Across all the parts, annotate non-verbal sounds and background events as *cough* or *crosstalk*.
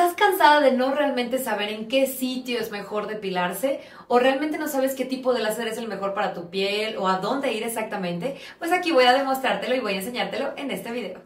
¿Estás cansada de no realmente saber en qué sitio es mejor depilarse? ¿O realmente no sabes qué tipo de láser es el mejor para tu piel o a dónde ir exactamente? Pues aquí voy a demostrártelo y voy a enseñártelo en este video.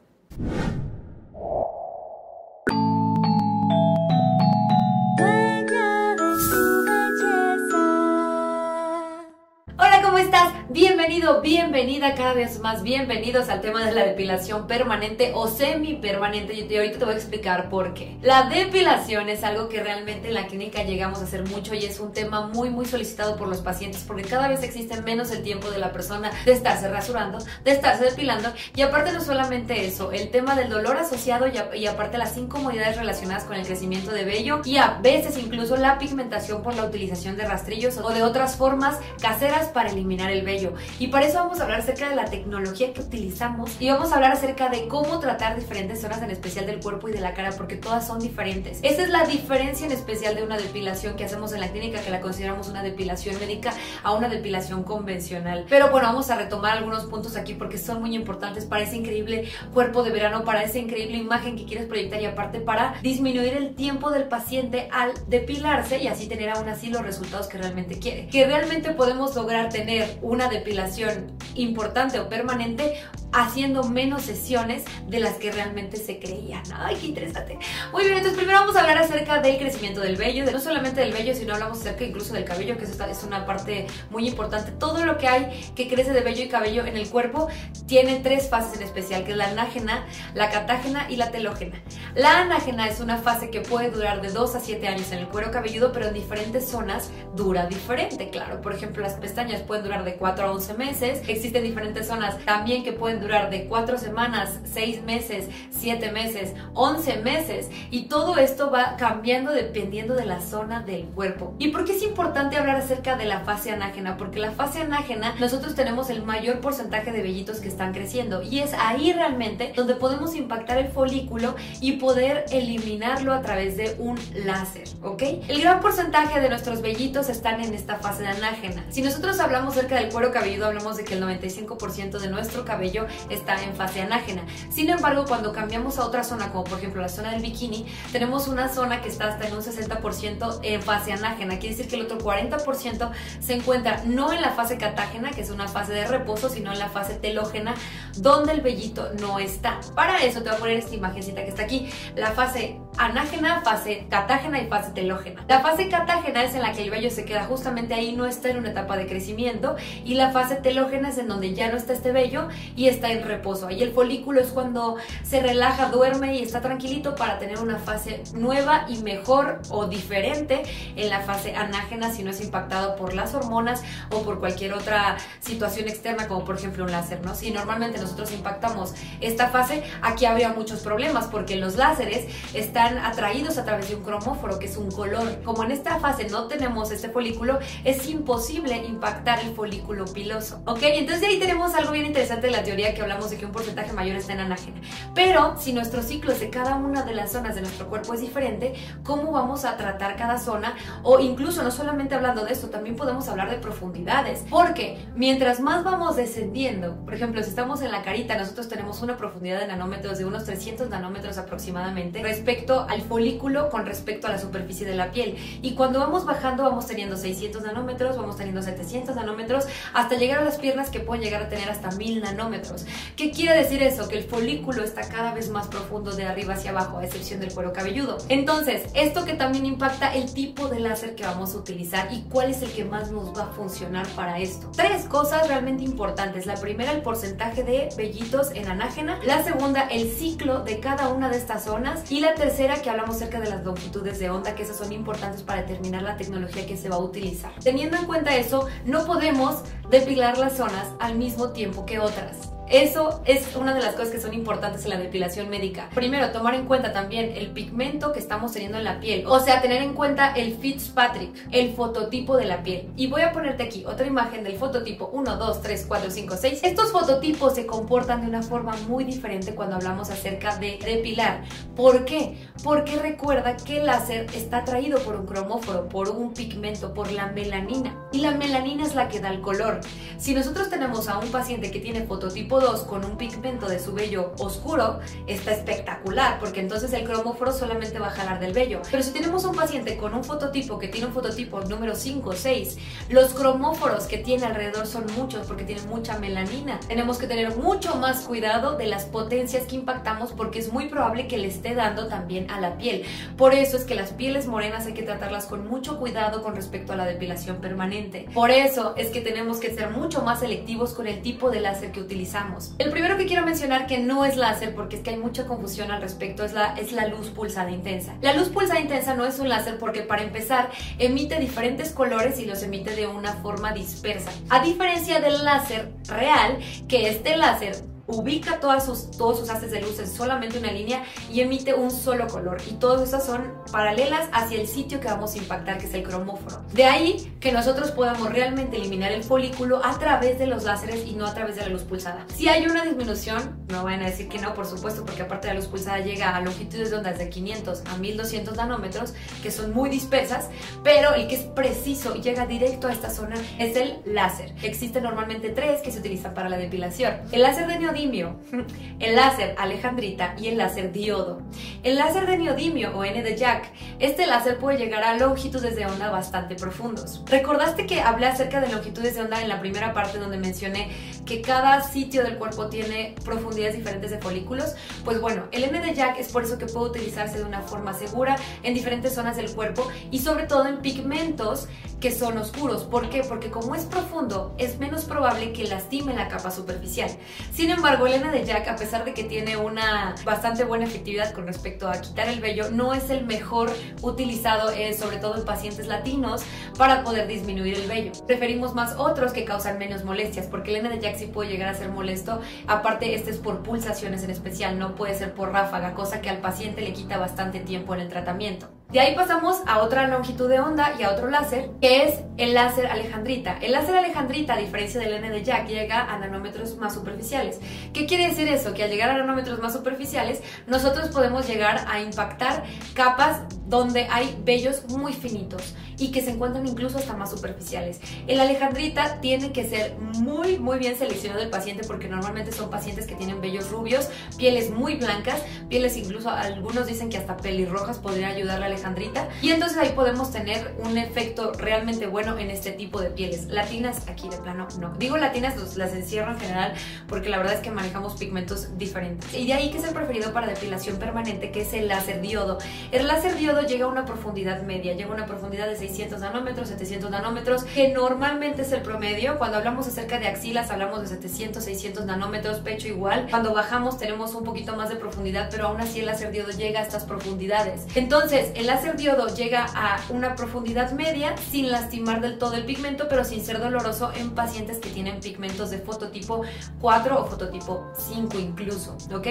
Bienvenido, bienvenida cada vez más, bienvenidos al tema de la depilación permanente o semi-permanente y ahorita te voy a explicar por qué. La depilación es algo que realmente en la clínica llegamos a hacer mucho y es un tema muy muy solicitado por los pacientes porque cada vez existe menos el tiempo de la persona de estarse rasurando, de estarse depilando y aparte no solamente eso, el tema del dolor asociado y, y aparte las incomodidades relacionadas con el crecimiento de vello y a veces incluso la pigmentación por la utilización de rastrillos o de otras formas caseras para eliminar el vello. Y para eso vamos a hablar acerca de la tecnología que utilizamos y vamos a hablar acerca de cómo tratar diferentes zonas en especial del cuerpo y de la cara porque todas son diferentes. Esa es la diferencia en especial de una depilación que hacemos en la clínica que la consideramos una depilación médica a una depilación convencional. Pero bueno, vamos a retomar algunos puntos aquí porque son muy importantes para ese increíble cuerpo de verano, para esa increíble imagen que quieres proyectar y aparte para disminuir el tiempo del paciente al depilarse y así tener aún así los resultados que realmente quiere. Que realmente podemos lograr tener una depilación importante o permanente haciendo menos sesiones de las que realmente se creían. Ay, qué interesante. Muy bien, entonces primero vamos a hablar acerca del crecimiento del vello, no solamente del vello, sino hablamos acerca incluso del cabello, que es, una parte muy importante. Todo lo que hay que crece de vello y cabello en el cuerpo tiene tres fases en especial, que la anágena, la catágena y la telógena. La anágena es una fase que puede durar de 2 a 7 años en el cuero cabelludo, pero en diferentes zonas dura diferente, claro. Por ejemplo, las pestañas pueden durar de 4 a 11 meses. Existen diferentes zonas también que pueden durar de 4 semanas, 6 meses, 7 meses, 11 meses. Y todo esto va cambiando dependiendo de la zona del cuerpo. ¿Y por qué es importante hablar acerca de la fase anágena? Porque la fase anágena nosotros tenemos el mayor porcentaje de vellitos que están creciendo y es ahí realmente donde podemos impactar el folículo y poder eliminarlo a través de un láser, ¿ok? El gran porcentaje de nuestros vellitos están en esta fase anágena. Si nosotros hablamos acerca del cuero cabelludo, hablamos de que el 95% de nuestro cabello está en fase anágena. Sin embargo, cuando cambiamos a otra zona, como por ejemplo la zona del bikini, tenemos una zona que está hasta en un 60% en fase anágena. Quiere decir que el otro 40% se encuentra no en la fase catágena, que es una fase de reposo, sino en la fase telógena, donde el vellito no está. Para eso te voy a poner esta imagencita que está aquí. La fase anágena, fase catágena y fase telógena. La fase catágena es en la que el vello se queda justamente ahí, no está en una etapa de crecimiento y la fase telógena es en donde ya no está este vello y está en reposo. Ahí el folículo es cuando se relaja, duerme y está tranquilito para tener una fase nueva y mejor o diferente en la fase anágena si no es impactado por las hormonas o por cualquier otra situación externa como por ejemplo un láser, ¿no? Si normalmente nosotros impactamos esta fase, aquí habría muchos problemas porque los láseres están atraídos a través de un cromóforo, que es un color. Como en esta fase no tenemos este folículo, es imposible impactar el folículo piloso. ¿Ok? Entonces ahí tenemos algo bien interesante de la teoría que hablamos de que un porcentaje mayor está en anágena. Pero si nuestro ciclo de cada una de las zonas de nuestro cuerpo es diferente, ¿cómo vamos a tratar cada zona? O incluso no solamente hablando de esto, también podemos hablar de profundidades. Porque mientras más vamos descendiendo, por ejemplo, si estamos en la carita, nosotros tenemos una profundidad de nanómetros de unos 300 nanómetros aproximadamente respecto al folículo con respecto a la superficie de la piel. Y cuando vamos bajando vamos teniendo 600 nanómetros, vamos teniendo 700 nanómetros, hasta llegar a las piernas que pueden llegar a tener hasta 1000 nanómetros. ¿Qué quiere decir eso? Que el folículo está cada vez más profundo de arriba hacia abajo, a excepción del cuero cabelludo. Entonces, esto que también impacta el tipo de láser que vamos a utilizar y cuál es el que más nos va a funcionar para esto. Tres cosas realmente importantes. La primera, el porcentaje de vellitos en anágena. La segunda, el ciclo de cada una de estas zonas. Y la tercera, que hablamos acerca de las longitudes de onda, que esas son importantes para determinar la tecnología que se va a utilizar. Teniendo en cuenta eso, no podemos depilar las zonas al mismo tiempo que otras. Eso es una de las cosas que son importantes en la depilación médica. Primero, tomar en cuenta también el pigmento que estamos teniendo en la piel. O sea, tener en cuenta el Fitzpatrick, el fototipo de la piel. Y voy a ponerte aquí otra imagen del fototipo 1, 2, 3, 4, 5, 6. Estos fototipos se comportan de una forma muy diferente cuando hablamos acerca de depilar. ¿Por qué? Porque recuerda que el láser está atraído por un cromóforo, por un pigmento, por la melanina. Y la melanina es la que da el color. Si nosotros tenemos a un paciente que tiene fototipo 2 con un pigmento de su vello oscuro, está espectacular, porque entonces el cromóforo solamente va a jalar del vello. Pero si tenemos un paciente con un fototipo que tiene un fototipo número 5 o 6, los cromóforos que tiene alrededor son muchos porque tiene mucha melanina. Tenemos que tener mucho más cuidado de las potencias que impactamos porque es muy probable que le esté dando también a la piel. Por eso es que las pieles morenas hay que tratarlas con mucho cuidado con respecto a la depilación permanente. Por eso es que tenemos que ser mucho más selectivos con el tipo de láser que utilizamos. El primero que quiero mencionar que no es láser porque es que hay mucha confusión al respecto es la, es la luz pulsada intensa. La luz pulsada intensa no es un láser porque para empezar emite diferentes colores y los emite de una forma dispersa. A diferencia del láser real, que este láser ubica todas sus, todos sus haces de luz en solamente una línea y emite un solo color. Y todas esas son paralelas hacia el sitio que vamos a impactar, que es el cromóforo. De ahí que nosotros podamos realmente eliminar el folículo a través de los láseres y no a través de la luz pulsada. Si hay una disminución, no van a decir que no, por supuesto, porque aparte de la luz pulsada llega a longitudes de ondas de 500 a 1200 nanómetros, que son muy dispersas, pero el que es preciso y llega directo a esta zona es el láser. Existen normalmente tres que se utilizan para la depilación. El láser de *laughs* el láser alejandrita y el láser diodo. El láser de neodimio o N de Jack, este láser puede llegar a longitudes de onda bastante profundos. ¿Recordaste que hablé acerca de longitudes de onda en la primera parte donde mencioné que cada sitio del cuerpo tiene profundidades diferentes de folículos? Pues bueno, el N de Jack es por eso que puede utilizarse de una forma segura en diferentes zonas del cuerpo y sobre todo en pigmentos que son oscuros. ¿Por qué? Porque como es profundo, es menos probable que lastime la capa superficial. Sin embargo, el N de Jack, a pesar de que tiene una bastante buena efectividad con respecto a quitar el vello, no es el mejor utilizado, eh, sobre todo en pacientes latinos, para poder disminuir el vello. Preferimos más otros que causan menos molestias, porque el N de Jack sí puede llegar a ser molesto. Aparte, este es por pulsaciones en especial, no puede ser por ráfaga, cosa que al paciente le quita bastante tiempo en el tratamiento. De ahí pasamos a otra longitud de onda y a otro láser, que es el láser alejandrita. El láser alejandrita, a diferencia del N de Jack, llega a nanómetros más superficiales. ¿Qué quiere decir eso? Que al llegar a nanómetros más superficiales, nosotros podemos llegar a impactar capas donde hay vellos muy finitos y que se encuentran incluso hasta más superficiales. El alejandrita tiene que ser muy muy bien seleccionado el paciente porque normalmente son pacientes que tienen vellos rubios, pieles muy blancas, pieles incluso algunos dicen que hasta pelirrojas podrían ayudar la alejandrita y entonces ahí podemos tener un efecto realmente bueno en este tipo de pieles. Latinas aquí de plano no. Digo latinas las encierro en general porque la verdad es que manejamos pigmentos diferentes. Y de ahí que es el preferido para depilación permanente que es el láser diodo. El láser diodo llega a una profundidad media, llega a una profundidad de 600 nanómetros, 700 nanómetros, que normalmente es el promedio. Cuando hablamos acerca de axilas hablamos de 700, 600 nanómetros, pecho igual. Cuando bajamos tenemos un poquito más de profundidad, pero aún así el láser diodo llega a estas profundidades. Entonces, el láser diodo llega a una profundidad media sin lastimar del todo el pigmento, pero sin ser doloroso en pacientes que tienen pigmentos de fototipo 4 o fototipo 5 incluso, ¿ok?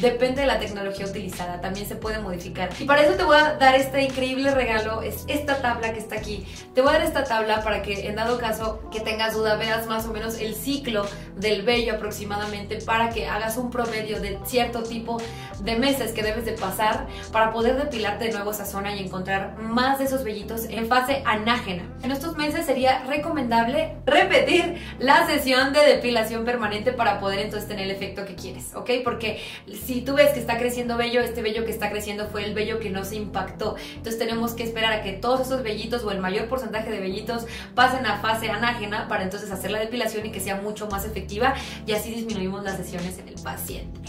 Depende de la tecnología utilizada, también se puede modificar. Y para eso te voy a dar este increíble regalo, es esta tabla que está aquí. Te voy a dar esta tabla para que en dado caso que tengas duda veas más o menos el ciclo del vello aproximadamente para que hagas un promedio de cierto tipo de meses que debes de pasar para poder depilarte de nuevo esa zona y encontrar más de esos vellitos en fase anágena. En estos meses sería recomendable repetir la sesión de depilación permanente para poder entonces tener el efecto que quieres, ¿ok? Porque si tú ves que está creciendo vello, este vello que está creciendo fue el vello que no se impactó. Entonces tenemos que esperar a que todos esos vellitos o el mayor porcentaje de vellitos pasen a fase anágena para entonces hacer la depilación y que sea mucho más efectiva y así disminuimos las sesiones en el paciente.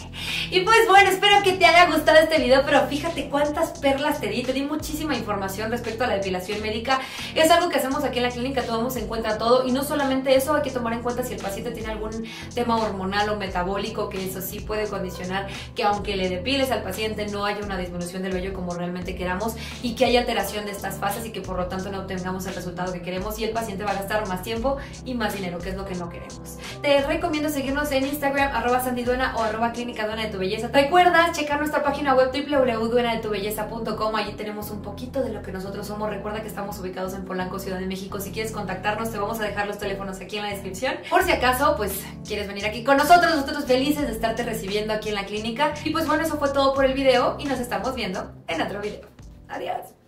Y pues bueno, espero que te haya gustado este video, pero fíjate cuántas perlas te di, te di muchísima información respecto a la depilación médica. Es algo que hacemos aquí en la clínica, tomamos en cuenta todo y no solamente eso, hay que tomar en cuenta si el paciente tiene algún tema hormonal o metabólico, que eso sí puede condicionar que aunque le depiles al paciente no haya una disminución del vello como realmente queramos y que haya alteración de estas fases y que por lo tanto no obtengamos el resultado que queremos y el paciente va a gastar más tiempo y más dinero, que es lo que no queremos. Te recomiendo seguirnos en Instagram, arroba sandiduena o arroba clínica de tu belleza. Recuerda checar nuestra página web www.duenadetubelleza.com, allí tenemos un poquito de lo que nosotros somos. Recuerda que estamos ubicados en Polanco, Ciudad de México. Si quieres contactarnos, te vamos a dejar los teléfonos aquí en la descripción. Por si acaso, pues quieres venir aquí con nosotros, nosotros felices de estarte recibiendo aquí en la clínica. Y pues bueno, eso fue todo por el video y nos estamos viendo en otro video. Adiós.